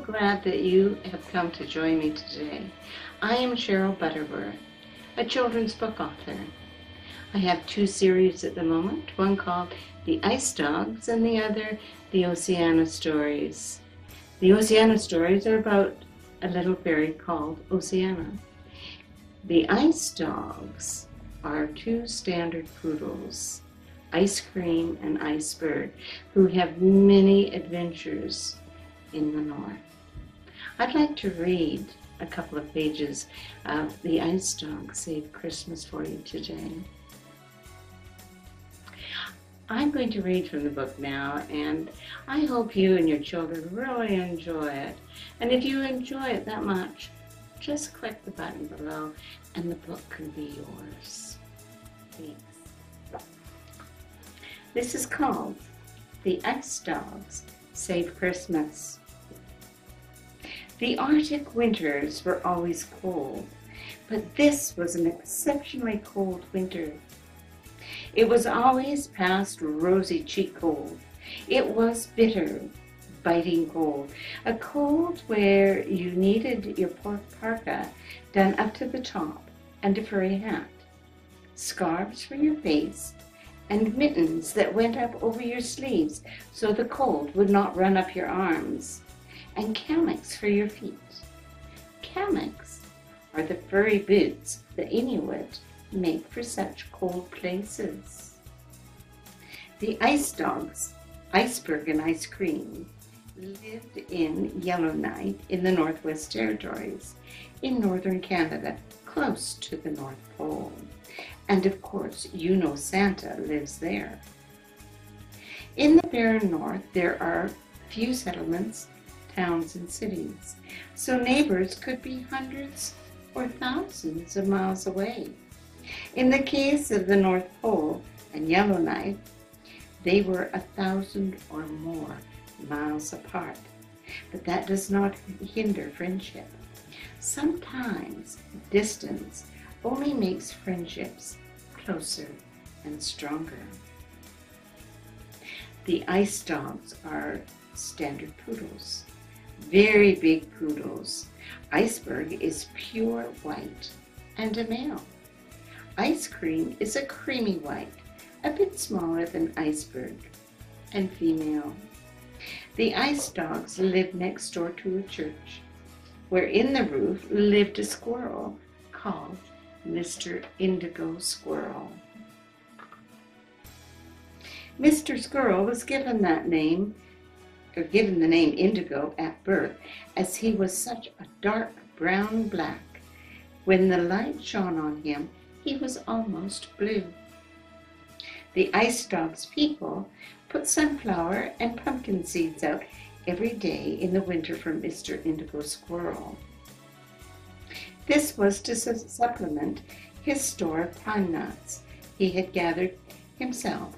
glad that you have come to join me today. I am Cheryl Butterworth, a children's book author. I have two series at the moment, one called The Ice Dogs and the other The Oceana Stories. The Oceana Stories are about a little fairy called Oceana. The Ice Dogs are two standard poodles, Ice Cream and Iceberg, who have many adventures in the north. I'd like to read a couple of pages of The Ice Dog Save Christmas for you today. I'm going to read from the book now, and I hope you and your children really enjoy it. And if you enjoy it that much, just click the button below and the book can be yours. Thanks. This is called The Ice Dogs Save Christmas. The Arctic winters were always cold, but this was an exceptionally cold winter. It was always past rosy cheek cold. It was bitter, biting cold, a cold where you needed your parka done up to the top and a furry hat, scarves for your face, and mittens that went up over your sleeves so the cold would not run up your arms and kamiks for your feet. Kamiks are the furry boots the Inuit make for such cold places. The ice dogs, Iceberg and Ice Cream, lived in Yellowknife in the Northwest Territories in northern Canada, close to the North Pole. And of course, you know Santa lives there. In the barren north, there are few settlements towns and cities, so neighbors could be hundreds or thousands of miles away. In the case of the North Pole and Yellowknife, they were a thousand or more miles apart, but that does not hinder friendship. Sometimes distance only makes friendships closer and stronger. The ice dogs are standard poodles very big poodles. Iceberg is pure white and a male. Ice cream is a creamy white, a bit smaller than iceberg, and female. The ice dogs lived next door to a church, where in the roof lived a squirrel called Mr. Indigo Squirrel. Mr. Squirrel was given that name or given the name Indigo at birth, as he was such a dark brown black. When the light shone on him, he was almost blue. The ice dog's people put sunflower and pumpkin seeds out every day in the winter for Mr. Indigo Squirrel. This was to su supplement his store of pine nuts he had gathered himself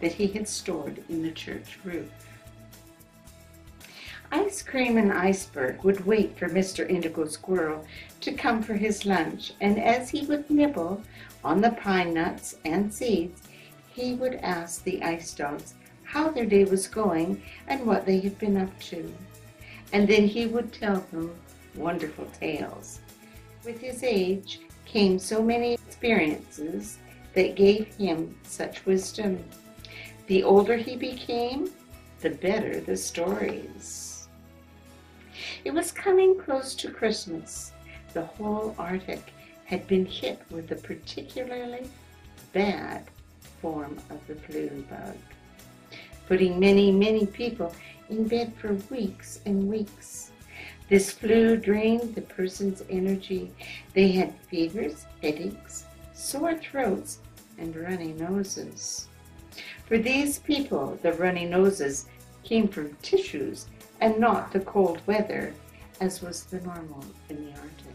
that he had stored in the church roof. Ice Cream and Iceberg would wait for Mr. Indigo Squirrel to come for his lunch, and as he would nibble on the pine nuts and seeds, he would ask the ice dogs how their day was going and what they had been up to. And then he would tell them wonderful tales. With his age came so many experiences that gave him such wisdom. The older he became, the better the stories. It was coming close to Christmas. The whole Arctic had been hit with a particularly bad form of the flu bug, putting many, many people in bed for weeks and weeks. This flu drained the person's energy. They had fevers, headaches, sore throats, and runny noses. For these people, the runny noses came from tissues and not the cold weather as was the normal in the Arctic.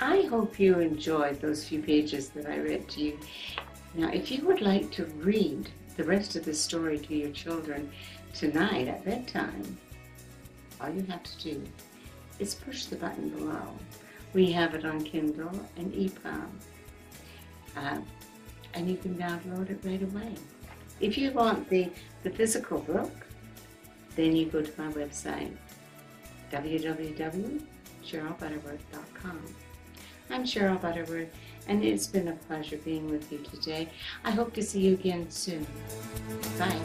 I hope you enjoyed those few pages that I read to you. Now, if you would like to read the rest of the story to your children tonight at bedtime, all you have to do is push the button below. We have it on Kindle and EPUB, uh, and you can download it right away. If you want the, the physical book, then you go to my website www.cherylbutterworth.com. I'm Cheryl Butterworth, and it's been a pleasure being with you today. I hope to see you again soon. Bye.